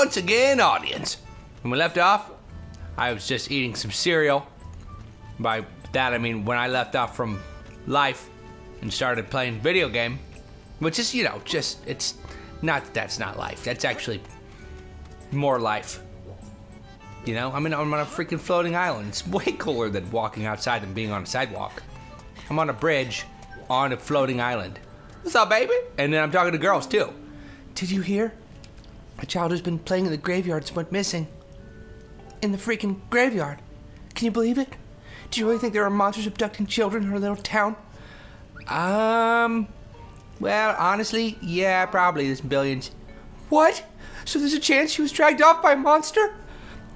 once again, audience. When we left off, I was just eating some cereal. By that, I mean when I left off from life and started playing video game, which is, you know, just, it's not that that's not life. That's actually more life. You know, I mean, I'm on a freaking floating island. It's way cooler than walking outside and being on a sidewalk. I'm on a bridge on a floating island. What's up, baby? And then I'm talking to girls, too. Did you hear? A child who's been playing in the graveyards went missing. In the freaking graveyard. Can you believe it? Do you really think there are monsters abducting children in our little town? Um, well, honestly, yeah, probably there's billions. What? So there's a chance she was dragged off by a monster?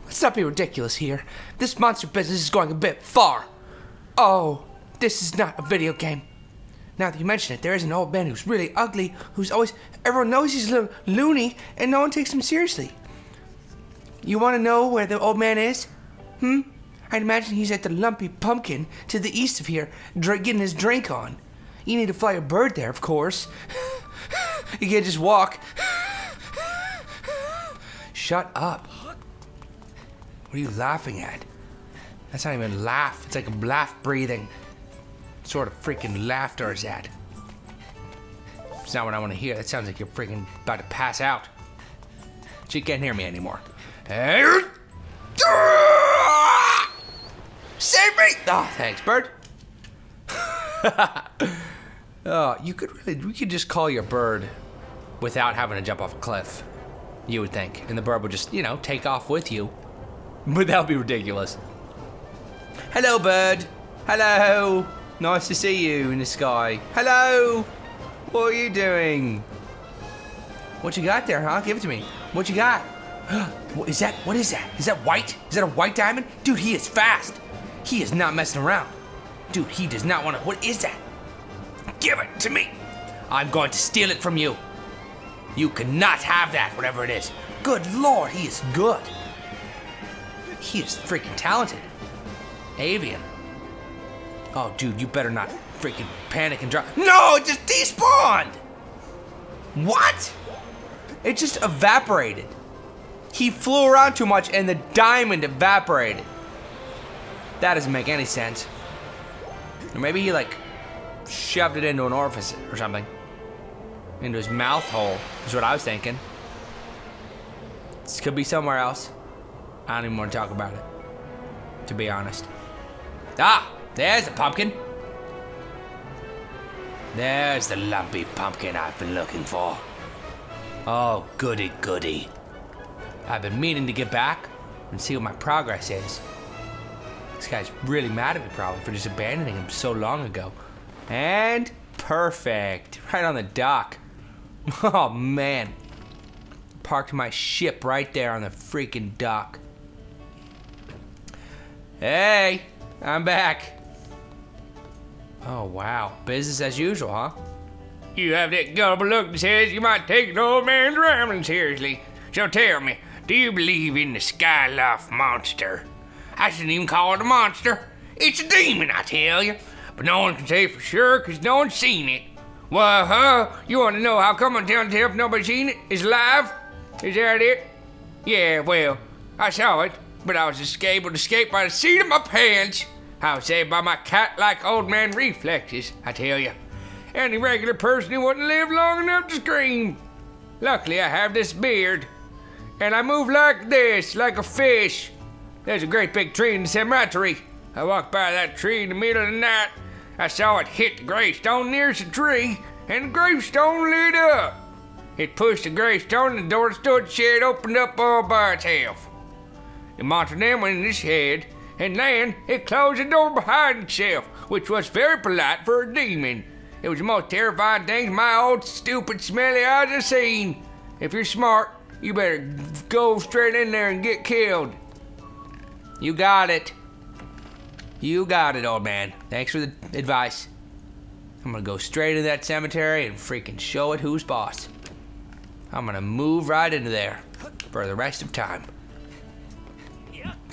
Let's not be ridiculous here. This monster business is going a bit far. Oh, this is not a video game. Now that you mention it, there is an old man who's really ugly, who's always. Everyone knows he's a little loony, and no one takes him seriously. You want to know where the old man is? Hmm? I'd imagine he's at the Lumpy Pumpkin to the east of here, getting his drink on. You need to fly a bird there, of course. you can't just walk. Shut up. What are you laughing at? That's not even a laugh. It's like a laugh breathing. Sort of freaking laughter is that? It's not what I want to hear. That sounds like you're freaking about to pass out. She can't hear me anymore. Save me! Oh, thanks, bird. oh, you could really, we could just call your bird without having to jump off a cliff. You would think. And the bird would just, you know, take off with you. But that would be ridiculous. Hello, bird. Hello. Nice to see you in the sky. Hello. What are you doing? What you got there, huh? Give it to me. What you got? what is that? What is that? Is that white? Is that a white diamond? Dude, he is fast. He is not messing around. Dude, he does not want to. What is that? Give it to me. I'm going to steal it from you. You cannot have that, whatever it is. Good lord, he is good. He is freaking talented. Avian. Oh, dude, you better not freaking panic and drop. No, it just despawned! What? It just evaporated. He flew around too much and the diamond evaporated. That doesn't make any sense. Or maybe he, like, shoved it into an orifice or something. Into his mouth hole, is what I was thinking. This could be somewhere else. I don't even want to talk about it, to be honest. Ah, there's the pumpkin. There's the lumpy pumpkin I've been looking for. Oh, goody goody. I've been meaning to get back and see what my progress is. This guy's really mad at me probably for just abandoning him so long ago. And perfect. Right on the dock. Oh man. Parked my ship right there on the freaking dock. Hey, I'm back. Oh wow, business as usual, huh? You have that gullible look that says you might take an old man's rambling seriously. So tell me, do you believe in the Skyloft monster? I shouldn't even call it a monster. It's a demon, I tell you. But no one can say for sure because no one's seen it. Well, huh? You want to know how come I'm telling you if nobody's seen it? It's alive? Is that it? Yeah, well, I saw it, but I was just able to escape by the seat of my pants. I was saved by my cat-like old man reflexes, I tell you. Any regular person who wouldn't live long enough to scream. Luckily, I have this beard. And I move like this, like a fish. There's a great big tree in the cemetery. I walked by that tree in the middle of the night. I saw it hit the gravestone nearest the tree, and the gravestone lit up. It pushed the gravestone, and the door stood shed opened up all by itself. The monster then went in its head, and then it closed the door behind itself, which was very polite for a demon. It was the most terrifying thing my old stupid smelly eyes have seen. If you're smart, you better go straight in there and get killed. You got it. You got it, old man. Thanks for the advice. I'm gonna go straight into that cemetery and freaking show it who's boss. I'm gonna move right into there for the rest of time.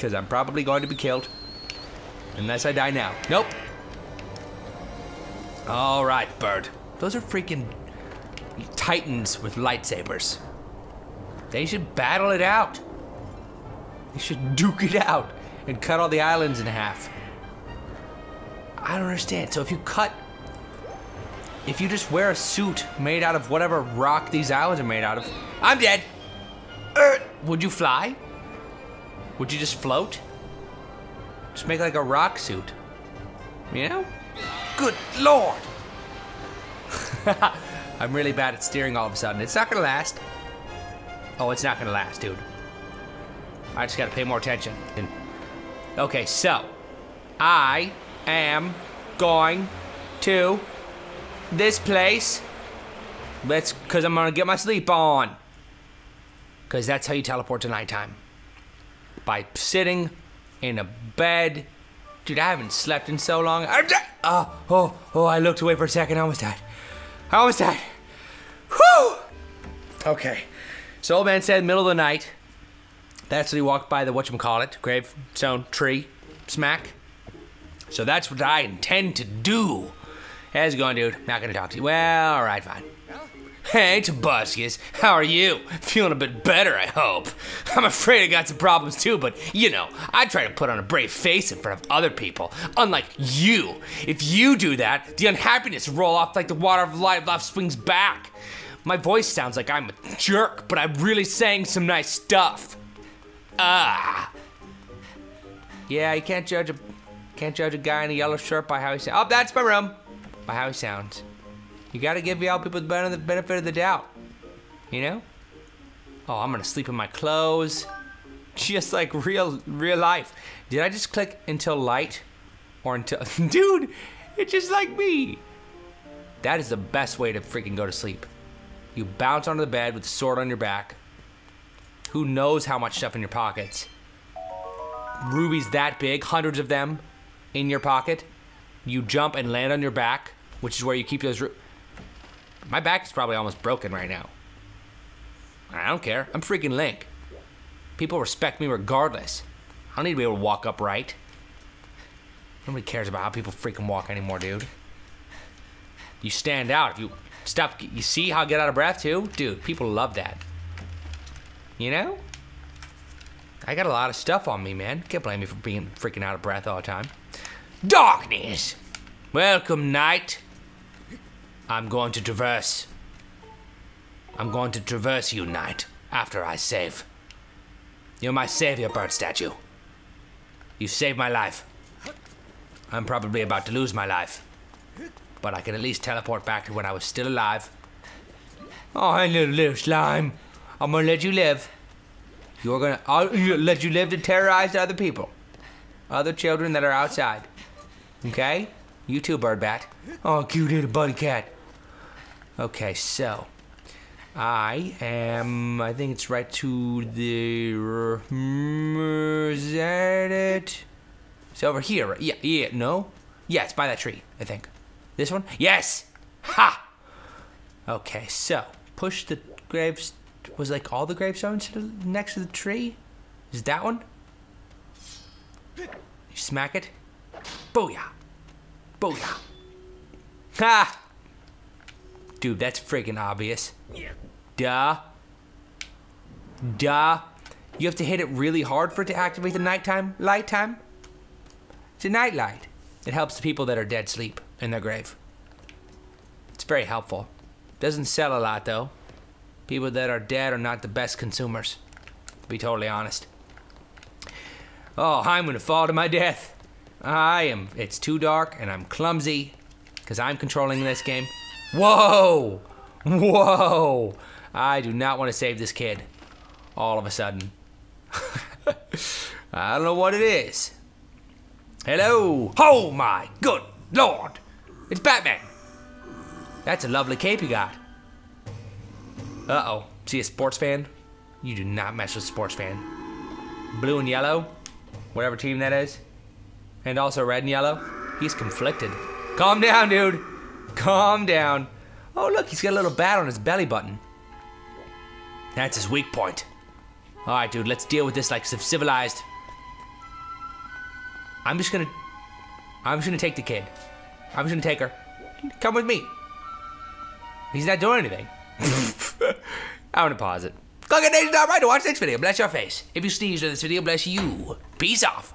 Because I'm probably going to be killed. Unless I die now. Nope. All right, bird. Those are freaking titans with lightsabers. They should battle it out. They should duke it out and cut all the islands in half. I don't understand. So if you cut, if you just wear a suit made out of whatever rock these islands are made out of, I'm dead. Er, would you fly? Would you just float? Just make like a rock suit. You know? Good lord! I'm really bad at steering all of a sudden. It's not gonna last. Oh, it's not gonna last, dude. I just gotta pay more attention. Okay, so I am going to this place. Let's, cause I'm gonna get my sleep on. Cause that's how you teleport to nighttime. By sitting in a bed. Dude, I haven't slept in so long. Oh, oh, oh, I looked away for a second. I almost died. I almost died. Whew! Okay. So old man said middle of the night. That's when he walked by the what you call whatchamacallit, gravestone, tree, smack. So that's what I intend to do. How's it going, dude? Not gonna talk to you. Well, alright, fine. Hey, Tobuscus, how are you? Feeling a bit better, I hope. I'm afraid I got some problems too, but you know, I try to put on a brave face in front of other people. Unlike you. If you do that, the unhappiness roll off like the water of life, life swings back. My voice sounds like I'm a jerk, but I'm really saying some nice stuff. Ah. Yeah, you can't judge a can't judge a guy in a yellow shirt by how he sounds. Oh, that's my room. By how he sounds. You gotta give y'all people the benefit of the doubt. You know? Oh, I'm gonna sleep in my clothes. Just like real real life. Did I just click until light? Or until Dude, it's just like me. That is the best way to freaking go to sleep. You bounce onto the bed with the sword on your back. Who knows how much stuff in your pockets? Rubies that big, hundreds of them in your pocket. You jump and land on your back, which is where you keep those. My back is probably almost broken right now. I don't care. I'm freaking Link. People respect me regardless. I don't need to be able to walk upright. Nobody cares about how people freaking walk anymore, dude. You stand out if you stop. You see how I get out of breath too, dude. People love that. You know. I got a lot of stuff on me, man. Can't blame me for being freaking out of breath all the time. Darkness. Welcome, night. I'm going to traverse. I'm going to traverse you, night, after I save. You're my savior, bird statue. You saved my life. I'm probably about to lose my life. But I can at least teleport back to when I was still alive. Oh, little, little slime. I'm gonna let you live. You're gonna, I'll let you live to terrorize other people. Other children that are outside. Okay? You too, Birdbat. Oh, cute little buddy cat. Okay, so I am. I think it's right to the. Is that it? It's over here. Right? Yeah, yeah. No. Yeah, it's by that tree. I think. This one. Yes. Ha. Okay, so push the graves. Was like all the gravestones to next to the tree. Is that one? You smack it. Booyah. Booyah. Ha! Dude, that's freaking obvious. Yeah. Duh. Duh. You have to hit it really hard for it to activate the nighttime light time. It's a night light. It helps the people that are dead sleep in their grave. It's very helpful. Doesn't sell a lot though. People that are dead are not the best consumers, to be totally honest. Oh, I'm gonna fall to my death. I am. It's too dark and I'm clumsy because I'm controlling this game. Whoa! Whoa! I do not want to save this kid. All of a sudden. I don't know what it is. Hello! Oh my good lord! It's Batman! That's a lovely cape you got. Uh oh. See a sports fan? You do not mess with a sports fan. Blue and yellow, whatever team that is. And also red and yellow. He's conflicted. Calm down, dude. Calm down. Oh, look, he's got a little bat on his belly button. That's his weak point. All right, dude, let's deal with this like civilized. I'm just gonna. I'm just gonna take the kid. I'm just gonna take her. Come with me. He's not doing anything. I'm gonna pause it. CockheadNation.right to watch next video. Bless your face. If you sneeze in this video, bless you. Peace off.